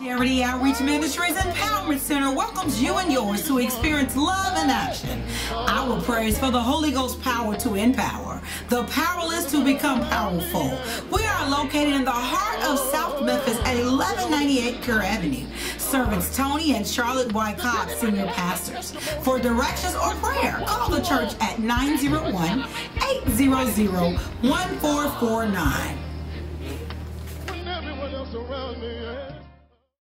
Charity Outreach Ministries Empowerment Center welcomes you and yours to experience love in action. Our prayers for the Holy Ghost power to empower, the powerless to become powerful. We are located in the heart of South Memphis at 1198 Kerr Avenue. Servants Tony and Charlotte Y. Cobb, senior pastors. For directions or prayer, call the church at 901 800 1449.